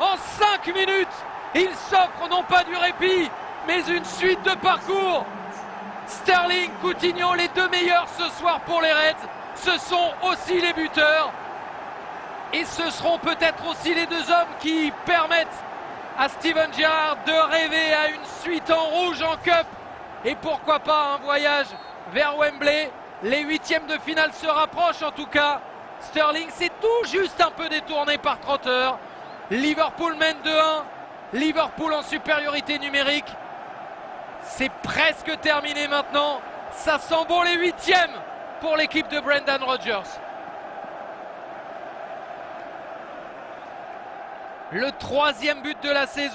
en 5 minutes, il s'offre non pas du répit, mais une suite de parcours. Sterling, Coutinho, les deux meilleurs ce soir pour les Reds, ce sont aussi les buteurs. Et ce seront peut-être aussi les deux hommes qui permettent à Steven Gerrard de rêver à une suite en rouge en Cup. Et pourquoi pas un voyage vers Wembley. Les huitièmes de finale se rapprochent en tout cas. Sterling s'est tout juste un peu détourné par Trotter. Liverpool mène 2-1. Liverpool en supériorité numérique. C'est presque terminé maintenant. Ça sent bon les huitièmes pour l'équipe de Brendan Rodgers. Le troisième but de la saison.